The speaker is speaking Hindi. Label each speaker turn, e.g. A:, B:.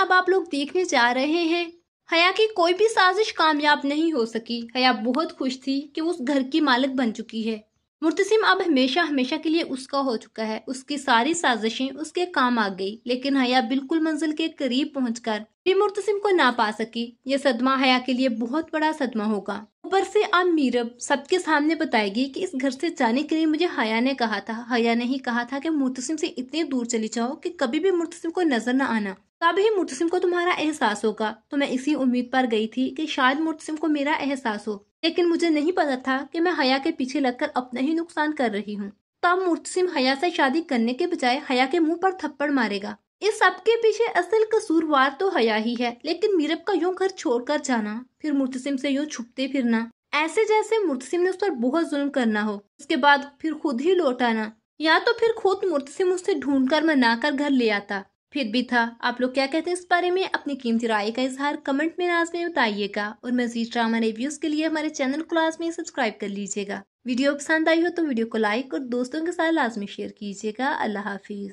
A: अब आप लोग देखने जा रहे हैं। हया की कोई भी साजिश कामयाब नहीं हो सकी। हया बहुत खुश थी कि उस घर की मालिक बन चुकी है। मुर्तसिम अब हमेशा हमेशा के लिए उसका हो चुका है। उसकी सारी साजिशें उसके काम आ गई, लेकिन हया बिल्कुल मंजिल के करीब पहुंचकर भी मुर्तसिम को ना पा सकी। ये सदमा हया के लिए बहुत बड़ा सदमा होगा। ऊपर से अब मीरब सबके सामने बताएगी कि इस घर से जाने के लिए मुझे हया ने कहा था। हया ने ही कहा था कि मुर्तसिम से इतने दूर चली जाओ कि कभी भी मुर्तसिम को नज़र न आना। तभी मुतसिम को तुम्हारा एहसास होगा। तो मैं इसी उम्मीद पर गई थी कि शायद मुतसिम को मेरा एहसास हो। लेकिन मुझे नहीं पता था कि मैं हया के पीछे लगकर अपना ही नुकसान कर रही हूँ। तब मुर्तसिम हया से शादी करने के बजाय हया के मुँह पर थप्पड़ मारेगा। इस सबके पीछे असल कसूरवार तो हया ही है, लेकिन मीरब का यूँ घर छोड़कर जाना, फिर मुर्तसिम से यूँ छुपते फिरना। ऐसे जैसे मुर्तसिम ने उस पर बहुत जुल्म करना हो, उसके बाद फिर खुद ही लौट आना। या तो फिर खुद मुर्तसिम उससे ढूंढ कर मनाकर घर ले आता। फिर भी था। आप लोग क्या कहते हैं इस बारे में? अपनी कीमती राय का इजहार कमेंट में नाज में बताइएगा। और मजीद ड्रामा रिव्यूज़ के लिए हमारे चैनल को लाजमी सब्सक्राइब कर लीजिएगा। वीडियो पसंद आई हो तो वीडियो को लाइक और दोस्तों के साथ लाजमी शेयर कीजिएगा। अल्लाह हाफिज़।